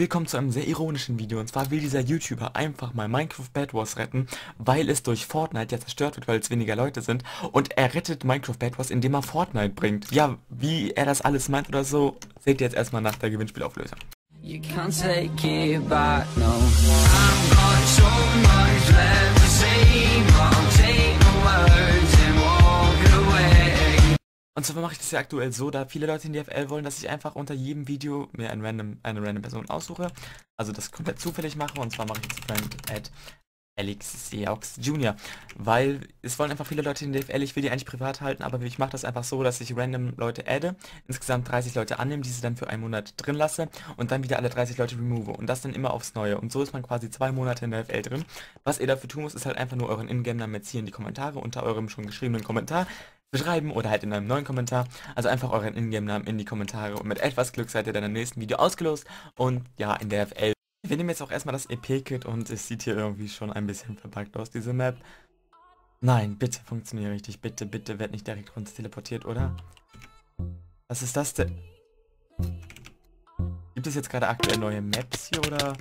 Willkommen zu einem sehr ironischen Video und zwar will dieser YouTuber einfach mal Minecraft Bad Wars retten, weil es durch Fortnite ja zerstört wird, weil es weniger Leute sind und er rettet Minecraft Bad Wars, indem er Fortnite bringt. Ja, wie er das alles meint oder so, seht ihr jetzt erstmal nach der Gewinnspielauflösung. You can't take it back, no. I've got so much left to say, Und zwar mache ich das ja aktuell so, da viele Leute in die FL wollen, dass ich einfach unter jedem Video mir ein random, eine random Person aussuche. Also das komplett zufällig mache und zwar mache ich jetzt Friend at Alex Seaux Jr. Weil es wollen einfach viele Leute in die FL, ich will die eigentlich privat halten, aber ich mache das einfach so, dass ich random Leute adde, insgesamt 30 Leute annehme, diese dann für einen Monat drin lasse und dann wieder alle 30 Leute remove und das dann immer aufs Neue. Und so ist man quasi zwei Monate in der FL drin. Was ihr dafür tun müsst, ist halt einfach nur euren Ingame-Namen jetzt hier in die Kommentare unter eurem schon geschriebenen Kommentar beschreiben oder halt in einem neuen Kommentar. Also einfach euren Ingame-Namen in die Kommentare und mit etwas Glück seid ihr dann im nächsten Video ausgelost und ja, in der FL wir nehmen jetzt auch erstmal das EP-Kit und es sieht hier irgendwie schon ein bisschen verpackt aus, diese Map. Nein, bitte funktioniert richtig. Bitte, bitte, werd nicht direkt runter teleportiert, oder? Was ist das denn? Gibt es jetzt gerade aktuell neue Maps hier, oder?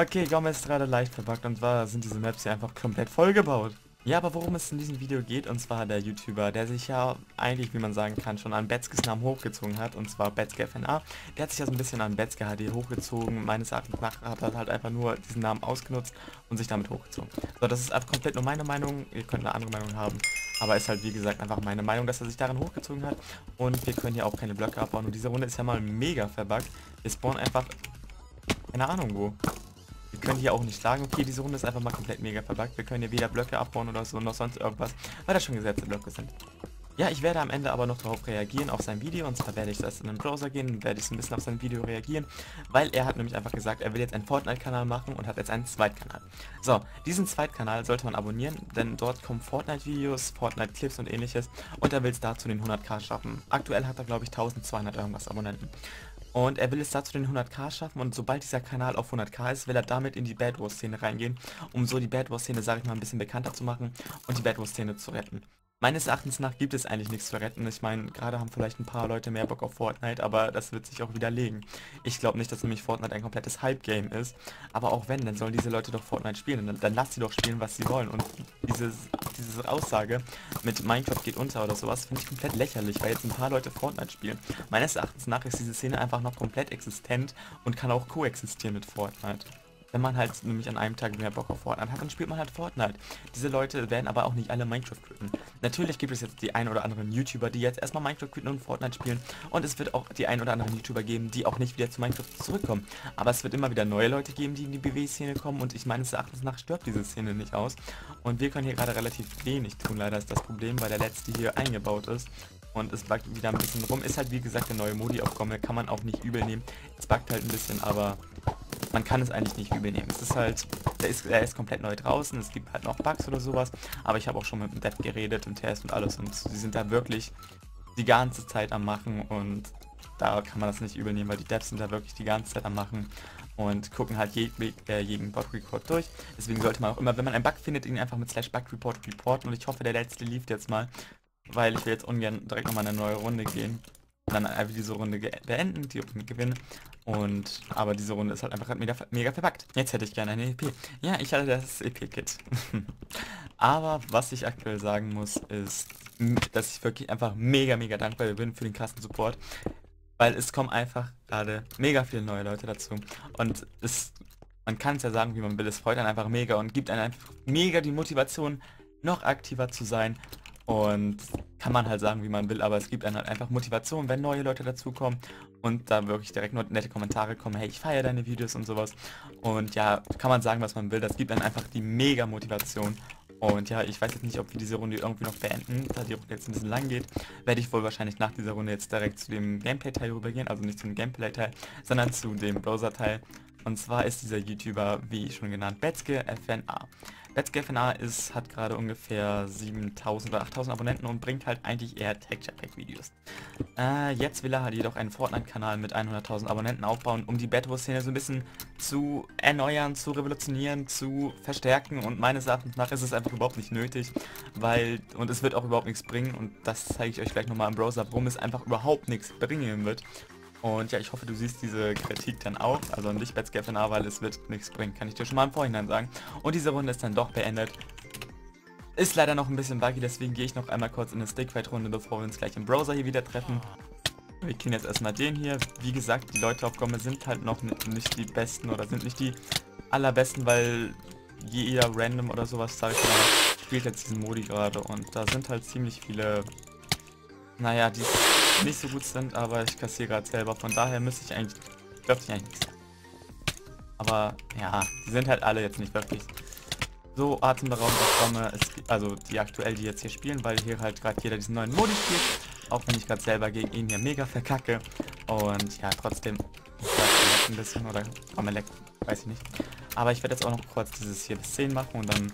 Okay, Gomez ist gerade leicht verpackt und zwar sind diese Maps hier einfach komplett vollgebaut. Ja, aber worum es in diesem Video geht, und zwar der YouTuber, der sich ja eigentlich, wie man sagen kann, schon an Betzkes Namen hochgezogen hat, und zwar Betzke FNA. Der hat sich ja so ein bisschen an Betzke HD hochgezogen. Meines Erachtens nach hat er halt einfach nur diesen Namen ausgenutzt und sich damit hochgezogen. So, das ist komplett nur meine Meinung. Ihr könnt eine andere Meinung haben. Aber ist halt, wie gesagt, einfach meine Meinung, dass er sich daran hochgezogen hat. Und wir können hier auch keine Blöcke abbauen. Und diese Runde ist ja mal mega verbuggt. Wir spawnen einfach... Keine Ahnung wo. Wir können hier auch nicht schlagen. Okay, diese Runde ist einfach mal komplett mega verbuggt. Wir können hier weder Blöcke abbauen oder so, noch sonst irgendwas, weil das schon gesetzte Blöcke sind. Ja, ich werde am Ende aber noch darauf reagieren, auf sein Video. Und zwar werde ich das in den Browser gehen, werde ich ein bisschen auf sein Video reagieren, weil er hat nämlich einfach gesagt, er will jetzt einen Fortnite-Kanal machen und hat jetzt einen Zweitkanal. So, diesen Zweitkanal sollte man abonnieren, denn dort kommen Fortnite-Videos, Fortnite-Clips und ähnliches. Und er will es dazu den 100k schaffen. Aktuell hat er, glaube ich, 1200 irgendwas Abonnenten. Und er will es dazu den 100k schaffen und sobald dieser Kanal auf 100k ist, will er damit in die Bad Wars Szene reingehen, um so die Bad Wars Szene, sage ich mal, ein bisschen bekannter zu machen und die Bad Wars Szene zu retten. Meines Erachtens nach gibt es eigentlich nichts zu retten. Ich meine, gerade haben vielleicht ein paar Leute mehr Bock auf Fortnite, aber das wird sich auch widerlegen. Ich glaube nicht, dass nämlich Fortnite ein komplettes Hype-Game ist. Aber auch wenn, dann sollen diese Leute doch Fortnite spielen. Dann, dann lasst sie doch spielen, was sie wollen. Und dieses, diese Aussage mit Minecraft geht unter oder sowas, finde ich komplett lächerlich, weil jetzt ein paar Leute Fortnite spielen. Meines Erachtens nach ist diese Szene einfach noch komplett existent und kann auch koexistieren mit Fortnite. Wenn man halt nämlich an einem Tag mehr Bock auf Fortnite hat, dann spielt man halt Fortnite. Diese Leute werden aber auch nicht alle Minecraft quitten. Natürlich gibt es jetzt die ein oder anderen YouTuber, die jetzt erstmal Minecraft quitten und Fortnite spielen. Und es wird auch die ein oder anderen YouTuber geben, die auch nicht wieder zu Minecraft zurückkommen. Aber es wird immer wieder neue Leute geben, die in die BW-Szene kommen. Und ich meines Erachtens nach stirbt diese Szene nicht aus. Und wir können hier gerade relativ wenig tun. Leider ist das Problem, weil der letzte hier eingebaut ist und es buggt wieder ein bisschen rum. Ist halt wie gesagt der neue Modi aufkommen, kann man auch nicht übel nehmen. Es buggt halt ein bisschen, aber man kann es eigentlich nicht übel nehmen. Es ist halt, der ist, der ist komplett neu draußen, es gibt halt noch Bugs oder sowas, aber ich habe auch schon mit dem Dev geredet und Test und alles und sie sind da wirklich die ganze Zeit am machen und da kann man das nicht übel nehmen, weil die Devs sind da wirklich die ganze Zeit am machen und gucken halt jeden, äh, jeden Bug Report durch. Deswegen sollte man auch immer, wenn man einen Bug findet, ihn einfach mit slash Bug Report reporten und ich hoffe, der letzte lief jetzt mal, weil ich will jetzt ungern direkt nochmal eine neue Runde gehen dann einfach diese Runde beenden, die Runde gewinnen. Und aber diese Runde ist halt einfach mega, mega verpackt. Jetzt hätte ich gerne eine EP. Ja, ich hatte das EP-Kit. aber was ich aktuell sagen muss, ist, dass ich wirklich einfach mega, mega dankbar bin für den krassen Support. Weil es kommen einfach gerade mega viele neue Leute dazu. Und es, man kann es ja sagen, wie man will, es freut einen einfach mega und gibt einem einfach mega die Motivation, noch aktiver zu sein und kann man halt sagen, wie man will, aber es gibt einen halt einfach Motivation, wenn neue Leute dazukommen und da wirklich direkt nur nette Kommentare kommen, hey, ich feiere deine Videos und sowas. Und ja, kann man sagen, was man will. Das gibt dann einfach die mega Motivation. Und ja, ich weiß jetzt nicht, ob wir diese Runde irgendwie noch beenden, da die Runde jetzt ein bisschen lang geht, werde ich wohl wahrscheinlich nach dieser Runde jetzt direkt zu dem Gameplay-Teil rübergehen, also nicht zum Gameplay-Teil, sondern zu dem Browser-Teil. Und zwar ist dieser YouTuber, wie schon genannt, Betzke FNA. Betzke FNA ist, hat gerade ungefähr 7000 oder 8000 Abonnenten und bringt halt eigentlich eher Texture Pack Videos. Äh, jetzt will er halt jedoch einen Fortnite-Kanal mit 100.000 Abonnenten aufbauen, um die Battle-Szene so ein bisschen zu erneuern, zu revolutionieren, zu verstärken und meines Erachtens nach ist es einfach überhaupt nicht nötig, weil, und es wird auch überhaupt nichts bringen und das zeige ich euch gleich nochmal im Browser, warum es einfach überhaupt nichts bringen wird. Und ja, ich hoffe, du siehst diese Kritik dann auch. Also nicht Betzgeffener, weil es wird nichts bringen, kann ich dir schon mal im Vorhinein sagen. Und diese Runde ist dann doch beendet. Ist leider noch ein bisschen buggy, deswegen gehe ich noch einmal kurz in eine Stickfight-Runde, bevor wir uns gleich im Browser hier wieder treffen. Wir kennen jetzt erstmal den hier. Wie gesagt, die Leute auf Gomme sind halt noch nicht die besten oder sind nicht die allerbesten, weil jeder random oder sowas, sag ich mal, spielt jetzt diesen Modi gerade. Und da sind halt ziemlich viele, naja, die nicht so gut sind, aber ich kassiere gerade selber. Von daher müsste ich eigentlich, dürfte ich eigentlich nichts Aber ja, die sind halt alle jetzt nicht wirklich so atemberaubend komme. Also die aktuell, die jetzt hier spielen, weil hier halt gerade jeder diesen neuen Modi spielt. Auch wenn ich gerade selber gegen ihn hier mega verkacke. Und ja, trotzdem ein bisschen oder komme leck, weiß ich nicht. Aber ich werde jetzt auch noch kurz dieses hier bis 10 machen und dann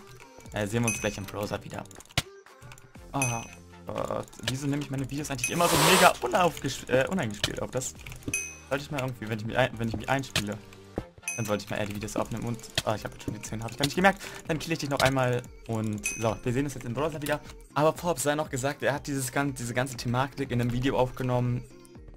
äh, sehen wir uns gleich im Browser wieder. Ah, äh, wieso nehme ich meine Videos eigentlich immer so mega äh, uneingespielt auf? Das sollte ich mal irgendwie, wenn ich mich, ein, wenn ich mich einspiele, dann sollte ich mal eher die Videos aufnehmen und, oh, ich habe schon die 10, habe ich gar nicht gemerkt. Dann kill ich dich noch einmal und so, wir sehen uns jetzt im Browser wieder. Aber Forbes sei noch gesagt, er hat dieses ganze, diese ganze Thematik in einem Video aufgenommen,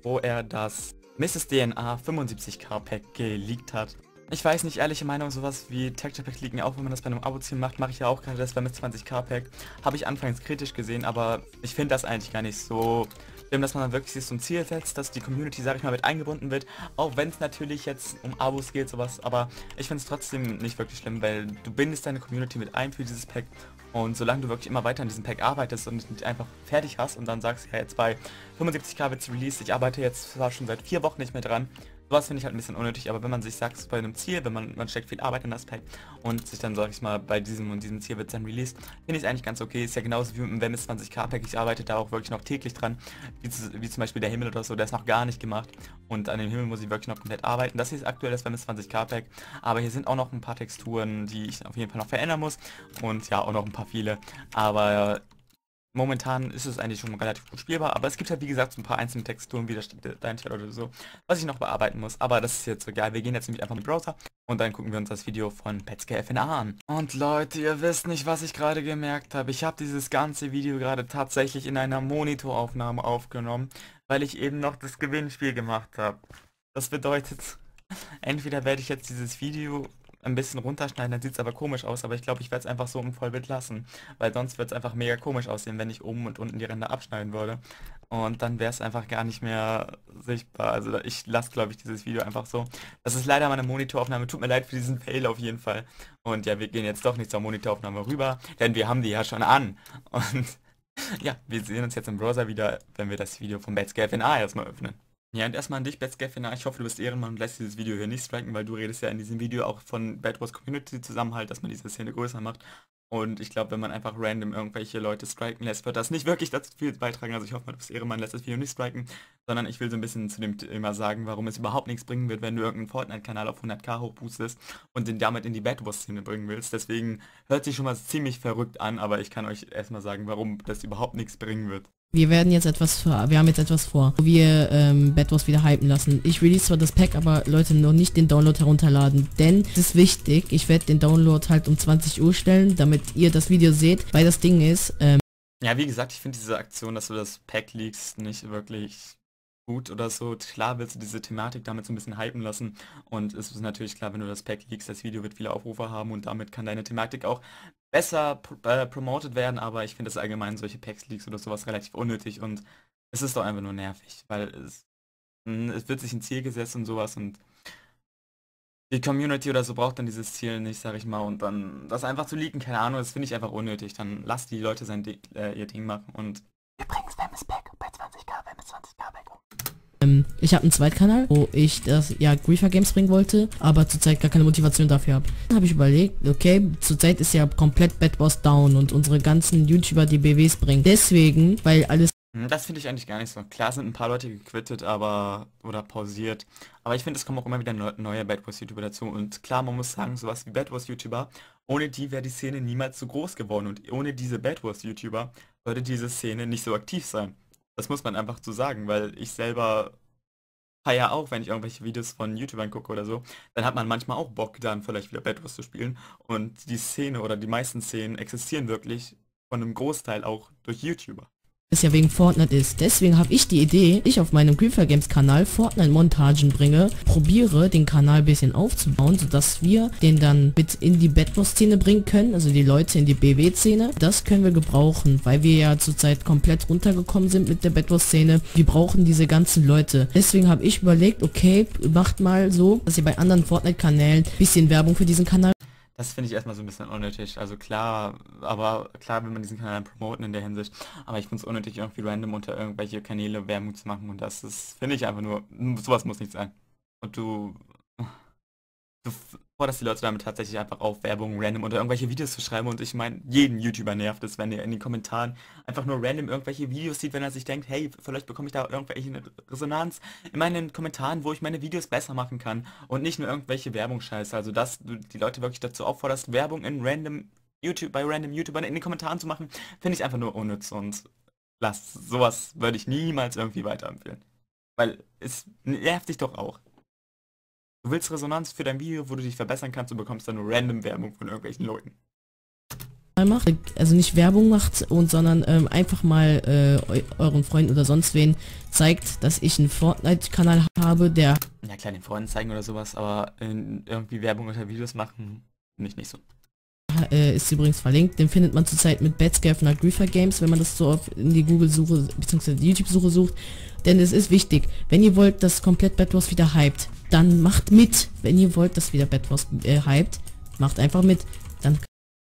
wo er das Mrs. DNA 75k Pack geleakt hat. Ich weiß nicht, ehrliche Meinung, sowas wie Texture Packs liegen ja auch, wenn man das bei einem Abo-Ziel macht, mache ich ja auch gerade das war mit 20k Pack. Habe ich anfangs kritisch gesehen, aber ich finde das eigentlich gar nicht so schlimm, dass man dann wirklich sich so ein Ziel setzt, dass die Community, sage ich mal, mit eingebunden wird. Auch wenn es natürlich jetzt um Abos geht, sowas, aber ich finde es trotzdem nicht wirklich schlimm, weil du bindest deine Community mit ein für dieses Pack und solange du wirklich immer weiter an diesem Pack arbeitest und einfach fertig hast und dann sagst, ja jetzt bei 75k wird es released, ich arbeite jetzt zwar schon seit vier Wochen nicht mehr dran, Sowas finde ich halt ein bisschen unnötig, aber wenn man sich sagt, bei einem Ziel, wenn man, man steckt viel Arbeit in das Pack und sich dann, sag ich mal, bei diesem und diesem Ziel wird es dann released, finde ich es eigentlich ganz okay. Ist ja genauso wie mit dem WMS 20k Pack, ich arbeite da auch wirklich noch täglich dran, wie, zu, wie, zum Beispiel der Himmel oder so, der ist noch gar nicht gemacht und an dem Himmel muss ich wirklich noch komplett arbeiten. Das hier ist aktuell das WMS 20k Pack, aber hier sind auch noch ein paar Texturen, die ich auf jeden Fall noch verändern muss und ja, auch noch ein paar viele, aber Momentan ist es eigentlich schon relativ gut spielbar, aber es gibt halt wie gesagt so ein paar einzelne Texturen wie das dahinter oder so, was ich noch bearbeiten muss. Aber das ist jetzt egal, wir gehen jetzt nämlich einfach in den Browser und dann gucken wir uns das Video von Petske FNA an. Und Leute, ihr wisst nicht, was ich gerade gemerkt habe. Ich habe dieses ganze Video gerade tatsächlich in einer Monitoraufnahme aufgenommen, weil ich eben noch das Gewinnspiel gemacht habe. Das bedeutet, entweder werde ich jetzt dieses Video ein bisschen runterschneiden, dann sieht es aber komisch aus, aber ich glaube, ich werde es einfach so im Vollbild lassen, weil sonst wird es einfach mega komisch aussehen, wenn ich oben und unten die Ränder abschneiden würde. Und dann wäre es einfach gar nicht mehr sichtbar. Also ich lasse, glaube ich, dieses Video einfach so. Das ist leider meine Monitoraufnahme. Tut mir leid für diesen Fail auf jeden Fall. Und ja, wir gehen jetzt doch nicht zur Monitoraufnahme rüber, denn wir haben die ja schon an. Und ja, wir sehen uns jetzt im Browser wieder, wenn wir das Video vom Batscape A erstmal öffnen. Ja, und erstmal an dich, Betzgeffiner. Ich hoffe, du bist Ehrenmann und lässt dieses Video hier nicht striken, weil du redest ja in diesem Video auch von Bad Wars Community Zusammenhalt, dass man diese Szene größer macht. Und ich glaube, wenn man einfach random irgendwelche Leute striken lässt, wird das nicht wirklich dazu viel beitragen. Also ich hoffe, du bist Ehrenmann, lässt das Video nicht striken, sondern ich will so ein bisschen zu dem Thema sagen, warum es überhaupt nichts bringen wird, wenn du irgendeinen Fortnite-Kanal auf 100k hochboostest und den damit in die Bad Wars-Szene bringen willst. Deswegen hört sich schon mal ziemlich verrückt an, aber ich kann euch erstmal sagen, warum das überhaupt nichts bringen wird. Wir werden jetzt etwas wir haben jetzt etwas vor, wo wir ähm, Bad Wars wieder hypen lassen. Ich release zwar das Pack, aber Leute noch nicht den Download herunterladen, denn es ist wichtig, ich werde den Download halt um 20 Uhr stellen, damit ihr das Video seht, weil das Ding ist, ähm, Ja, wie gesagt, ich finde diese Aktion, dass du das Pack leaks, nicht wirklich gut oder so. Klar willst du diese Thematik damit so ein bisschen hypen lassen und es ist natürlich klar, wenn du das Pack leaks, das Video wird viele Aufrufe haben und damit kann deine Thematik auch besser äh, promoted werden, aber ich finde es allgemein solche Packs leaks oder sowas relativ unnötig und es ist doch einfach nur nervig, weil es, hm, es wird sich ein Ziel gesetzt und sowas und die Community oder so braucht dann dieses Ziel nicht, sag ich mal, und dann das einfach zu leaken, keine Ahnung, das finde ich einfach unnötig. Dann lass die Leute sein äh, ihr Ding machen und Übrigens, Wem ist back bei 20k, Wem ist 20k back. Ähm, ich habe einen Zweitkanal, wo ich das ja Griefer Games bringen wollte, aber zurzeit gar keine Motivation dafür habe. Dann habe ich überlegt, okay, zurzeit ist ja komplett Bad Wars down und unsere ganzen YouTuber die BWs bringen. Deswegen, weil alles Hm, Das finde ich eigentlich gar nicht so. Klar sind ein paar Leute gequittet, aber oder pausiert. Aber ich finde, es kommen auch immer wieder neu- neue Bad Wars YouTuber dazu. Und klar, man muss sagen, sowas wie Bad Wars YouTuber, ohne die wäre die Szene niemals so groß geworden. Und ohne diese Bad Wars YouTuber würde diese Szene nicht so aktiv sein. Das muss man einfach so sagen, weil ich selber feier auch, wenn ich irgendwelche Videos von YouTubern gucke oder so, dann hat man manchmal auch Bock, dann vielleicht wieder Bad Wars zu spielen. Und die Szene oder die meisten Szenen existieren wirklich von einem Großteil auch durch YouTuber. Es ja wegen Fortnite ist. Deswegen habe ich die Idee, ich auf meinem Creeper Games Kanal Fortnite-Montagen bringe, probiere den Kanal bisschen aufzubauen, sodass wir den dann mit in die Bedwars-Szene bringen können, also die Leute in die BW-Szene. Das können wir gebrauchen, weil wir ja zurzeit komplett runtergekommen sind mit der Bedwars-Szene. Wir brauchen diese ganzen Leute. Deswegen habe ich überlegt, okay, macht mal so, dass ihr bei anderen Fortnite-Kanälen bisschen Werbung für diesen Kanal Das finde ich erstmal so ein bisschen unnötig. Also klar, aber klar will man diesen Kanal promoten in der Hinsicht. Aber ich finde es unnötig, irgendwie random unter irgendwelche Kanäle Werbung zu machen. Und das ist, finde ich einfach nur, sowas muss nicht sein. Und du, du forderst die Leute damit tatsächlich einfach auf, Werbung random unter irgendwelche Videos zu schreiben. Und ich meine, jeden YouTuber nervt es, wenn er in den Kommentaren einfach nur random irgendwelche Videos sieht, wenn er sich denkt, hey, vielleicht bekomme ich da irgendwelche Resonanz in meinen Kommentaren, wo ich meine Videos besser machen kann. Und nicht nur irgendwelche Werbungsscheiße. Also dass du die Leute wirklich dazu aufforderst, Werbung in random YouTube, bei random YouTubern in den Kommentaren zu machen, finde ich einfach nur unnütz und lass, sowas würde ich niemals irgendwie weiterempfehlen. Weil es nervt dich doch auch. Du willst Resonanz für dein Video, wo du dich verbessern kannst, du bekommst dann nur random Werbung von irgendwelchen Leuten. macht, also nicht Werbung macht und sondern ähm, einfach mal äh, eu euren Freunden oder sonst wen zeigt, dass ich einen Fortnite-Kanal habe, der Ja klar, den Freunden zeigen oder sowas, aber in, irgendwie Werbung unter Videos machen, ich nicht so. äh, ist übrigens verlinkt. Den findet man zurzeit mit Batscav nach Griefer Games, wenn man das so auf in die Google-Suche bzw. YouTube-Suche sucht. Denn es ist wichtig, wenn ihr wollt, dass komplett Bad Wars wieder hypt, dann macht mit. Wenn ihr wollt, dass wieder Bad Wars äh, hypt, macht einfach mit. Dann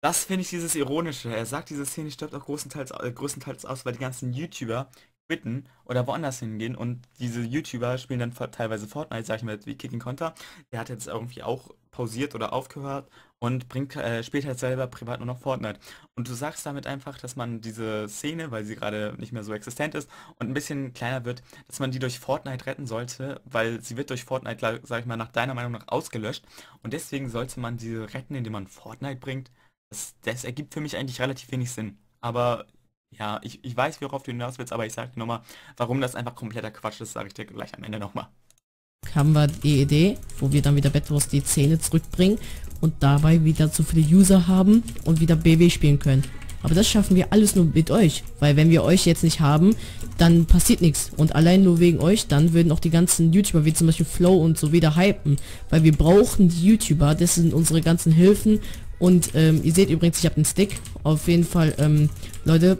Das finde ich dieses Ironische. Er sagt, diese Szene stirbt auch größtenteils, äh, größtenteils aus, weil die ganzen YouTuber quitten oder woanders hingehen und diese YouTuber spielen dann teilweise Fortnite, sag ich mal, wie Kicking Konter. Der hat jetzt irgendwie auch pausiert oder aufgehört und bringt, äh, spielt halt selber privat nur noch Fortnite. Und du sagst damit einfach, dass man diese Szene, weil sie gerade nicht mehr so existent ist und ein bisschen kleiner wird, dass man die durch Fortnite retten sollte, weil sie wird durch Fortnite, sag ich mal, nach deiner Meinung nach ausgelöscht. Und deswegen sollte man diese retten, indem man Fortnite bringt. Das, das ergibt für mich eigentlich relativ wenig Sinn. Aber ja, ich, ich weiß, worauf du hinaus willst, aber ich sag dir nochmal, warum das einfach kompletter Quatsch ist, sage ich dir gleich am Ende nochmal. Haben wir die Idee, wo wir dann wieder Bad Wars die Szene zurückbringen und dabei wieder zu viele User haben und wieder BW spielen können. Aber das schaffen wir alles nur mit euch, weil wenn wir euch jetzt nicht haben, dann passiert nichts. Und allein nur wegen euch, dann würden auch die ganzen YouTuber, wie zum Beispiel Flow und so wieder hypen. Weil wir brauchen die YouTuber, das sind unsere ganzen Hilfen. Und ähm, ihr seht übrigens, ich habe einen Stick. Auf jeden Fall, ähm, Leute,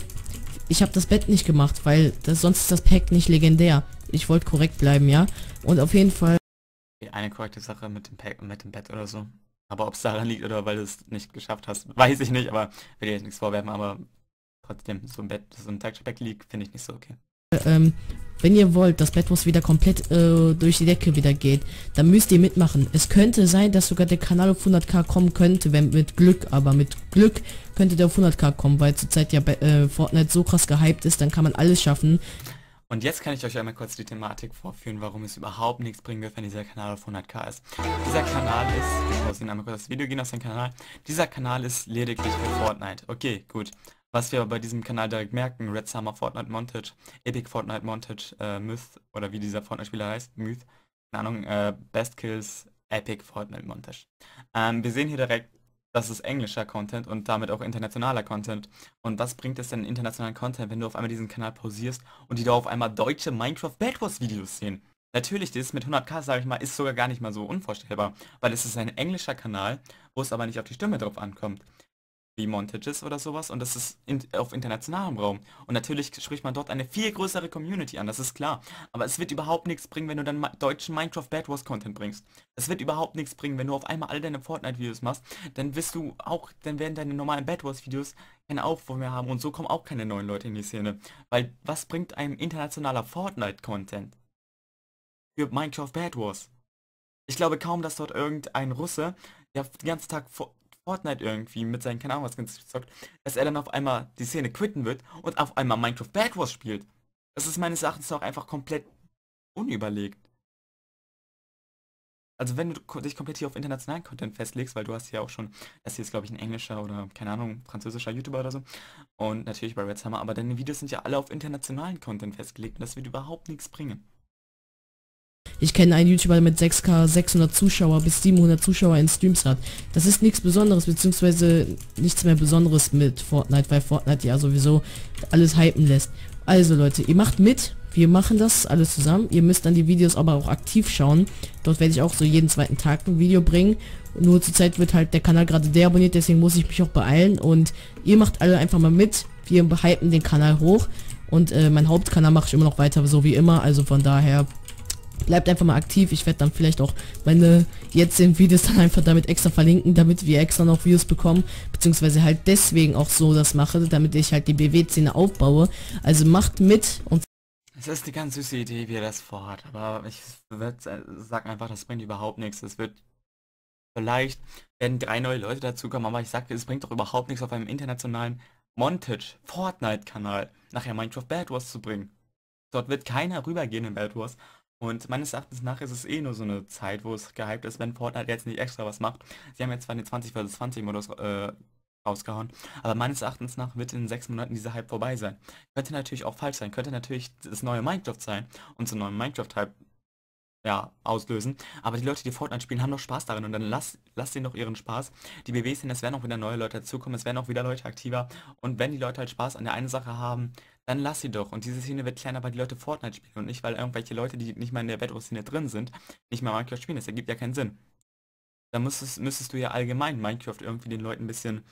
ich habe das Bett nicht gemacht, weil das, sonst ist das Pack nicht legendär. Ich wollte korrekt bleiben, ja. Und auf jeden Fall Eine korrekte Sache mit dem, Pack, mit dem Bett oder so. Aber ob es daran liegt oder weil du es nicht geschafft hast, weiß ich nicht, aber will dir jetzt nichts vorwerfen, aber trotzdem, so ein Bett, so ein Texture-Pack liegt, finde ich nicht so okay. ähm, wenn ihr wollt, dass Bad Wars wieder komplett äh, durch die Decke wieder geht, dann müsst ihr mitmachen. Es könnte sein, dass sogar der Kanal auf 100k kommen könnte, wenn mit Glück, aber mit Glück könnte der auf 100k kommen, weil zurzeit ja bei, äh, Fortnite so krass gehypt ist, dann kann man alles schaffen. Und jetzt kann ich euch einmal kurz die Thematik vorführen, warum es überhaupt nichts bringen wird, wenn dieser Kanal auf 100k ist. Dieser Kanal ist, ich muss Ihnen einmal kurz das Video gehen auf seinen Kanal, dieser Kanal ist lediglich für Fortnite. Okay, gut. Was wir bei diesem Kanal direkt merken, Red Summer Fortnite Montage, Epic Fortnite Montage, äh, Myth, oder wie dieser Fortnite-Spieler heißt, Myth, keine Ahnung, äh, Best Kills, Epic Fortnite Montage. Ähm, wir sehen hier direkt, das ist englischer Content und damit auch internationaler Content. Und was bringt es denn internationalen Content, wenn du auf einmal diesen Kanal pausierst und die da auf einmal deutsche Minecraft Bad Wars Videos sehen? Natürlich, das mit 100k, sage ich mal, ist sogar gar nicht mal so unvorstellbar, weil es ist ein englischer Kanal, wo es aber nicht auf die Stimme drauf ankommt wie Montages oder sowas und das ist in, auf internationalem Raum. Und natürlich spricht man dort eine viel größere Community an, das ist klar. Aber es wird überhaupt nichts bringen, wenn du dann deutschen Minecraft Bad Wars Content bringst. Es wird überhaupt nichts bringen, wenn du auf einmal alle deine Fortnite-Videos machst, dann wirst du auch, dann werden deine normalen Bad Wars-Videos keine Aufruhr mehr haben und so kommen auch keine neuen Leute in die Szene. Weil was bringt einem internationaler Fortnite-Content für Minecraft Bad Wars? Ich glaube kaum, dass dort irgendein Russe, der den ganzen Tag Fortnite irgendwie mit seinen, keine Ahnung was ganz zockt, dass er dann auf einmal die Szene quitten wird und auf einmal Minecraft Bad Wars spielt. Das ist meines Erachtens auch einfach komplett unüberlegt. Also wenn du dich komplett hier auf internationalen Content festlegst, weil du hast ja auch schon, das hier ist glaube ich ein englischer oder keine Ahnung, französischer YouTuber oder so. Und natürlich bei Red Summer, aber deine Videos sind ja alle auf internationalen Content festgelegt und das wird überhaupt nichts bringen. Ich kenne einen YouTuber mit 6k, 600 Zuschauer bis 700 Zuschauer in Streams hat. Das ist nichts Besonderes, beziehungsweise nichts mehr Besonderes mit Fortnite, weil Fortnite ja sowieso alles hypen lässt. Also Leute, ihr macht mit, wir machen das alles zusammen. Ihr müsst dann die Videos aber auch aktiv schauen. Dort werde ich auch so jeden zweiten Tag ein Video bringen. Nur zurzeit wird halt der Kanal gerade deabonniert, deswegen muss ich mich auch beeilen. Und ihr macht alle einfach mal mit. Wir behalten den Kanal hoch. Und äh, mein Hauptkanal mache ich immer noch weiter, so wie immer. Also von daher bleibt einfach mal aktiv. Ich werde dann vielleicht auch meine jetzigen Videos dann einfach damit extra verlinken, damit wir extra noch Views bekommen. Beziehungsweise halt deswegen auch so das mache, damit ich halt die BW-Szene aufbaue. Also macht mit und es ist eine ganz süße Idee, wie er das vorhat, aber ich sag einfach, das bringt überhaupt nichts. Es wird vielleicht werden drei neue Leute dazukommen, aber ich sage, es bringt doch überhaupt nichts auf einem internationalen Montage Fortnite Kanal nachher Minecraft Bad Wars zu bringen. Dort wird keiner rübergehen in Bad Wars und meines Erachtens nach ist es eh nur so eine Zeit, wo es gehypt ist, wenn Fortnite jetzt nicht extra was macht. Sie haben jetzt zwar den 20 vs 20 Modus äh, rausgehauen. Aber meines Erachtens nach wird in sechs Monaten dieser Hype vorbei sein. Könnte natürlich auch falsch sein, könnte natürlich das neue Minecraft sein und so neuen Minecraft-Hype ja, auslösen. Aber die Leute, die Fortnite spielen, haben doch Spaß darin und dann lass, lass denen doch ihren Spaß. Die BWs sind, es werden auch wieder neue Leute dazukommen, es werden auch wieder Leute aktiver und wenn die Leute halt Spaß an der einen Sache haben, dann lass sie doch. Und diese Szene wird kleiner, weil die Leute Fortnite spielen und nicht, weil irgendwelche Leute, die nicht mal in der Bedrock-Szene drin sind, nicht mehr Minecraft spielen. Das ergibt ja keinen Sinn. Da müsstest, müsstest du ja allgemein Minecraft irgendwie den Leuten ein bisschen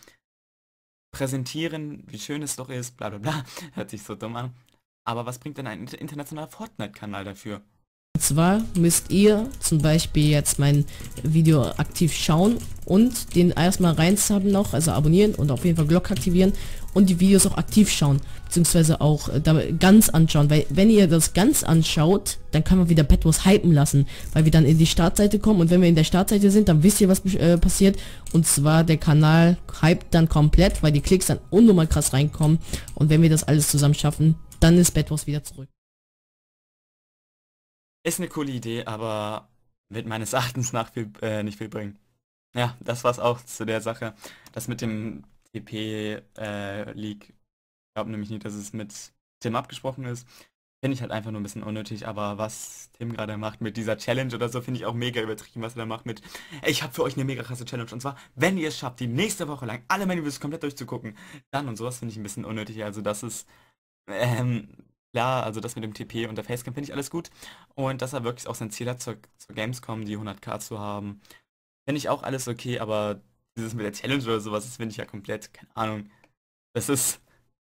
präsentieren, wie schön es doch ist, bla bla bla. Hört sich so dumm an. Aber was bringt denn ein internationaler Fortnite-Kanal dafür? Und zwar müsst ihr zum Beispiel jetzt mein Video aktiv schauen und den erstmal haben noch, also abonnieren und auf jeden Fall Glocke aktivieren und die Videos auch aktiv schauen, beziehungsweise auch äh, ganz anschauen, weil wenn ihr das ganz anschaut, dann kann man wieder Petros hypen lassen, weil wir dann in die Startseite kommen und wenn wir in der Startseite sind, dann wisst ihr, was äh, passiert und zwar der Kanal hypt dann komplett, weil die Klicks dann unnormal krass reinkommen und wenn wir das alles zusammen schaffen, dann ist Petros wieder zurück. Ist eine coole Idee, aber wird meines Erachtens nach viel, äh, nicht viel bringen. Ja, das war's auch zu der Sache. Das mit dem TP-Leak. Äh, ich glaube nämlich nicht, dass es mit Tim abgesprochen ist. Finde ich halt einfach nur ein bisschen unnötig, aber was Tim gerade macht mit dieser Challenge oder so, finde ich auch mega übertrieben, was er da macht mit, ich habe für euch eine mega krasse Challenge und zwar, wenn ihr es schafft, die nächste Woche lang alle meine Videos komplett durchzugucken, dann und sowas finde ich ein bisschen unnötig, also das ist, ähm, Klar, also das mit dem TP und der Facecam finde ich alles gut. Und dass er wirklich auch sein Ziel hat, zur, zur Gamescom die 100k zu haben, finde ich auch alles okay, aber dieses mit der Challenge oder sowas, das finde ich ja komplett, keine Ahnung. Das ist,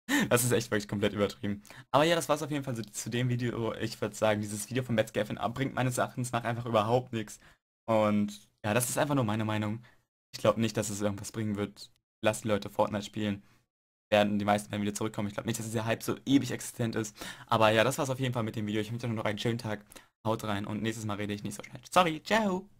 das ist echt wirklich komplett übertrieben. Aber ja, das war es auf jeden Fall zu, zu dem Video. Ich würde sagen, dieses Video von Bat's abbringt meines Erachtens nach einfach überhaupt nichts. Und ja, das ist einfach nur meine Meinung. Ich glaube nicht, dass es irgendwas bringen wird. Lass die Leute Fortnite spielen werden die meisten werden wieder zurückkommen. Ich glaube nicht, dass dieser Hype so ewig existent ist. Aber ja, das war's auf jeden Fall mit dem Video. Ich wünsche euch noch einen schönen Tag. Haut rein und nächstes Mal rede ich nicht so schnell. Sorry, ciao!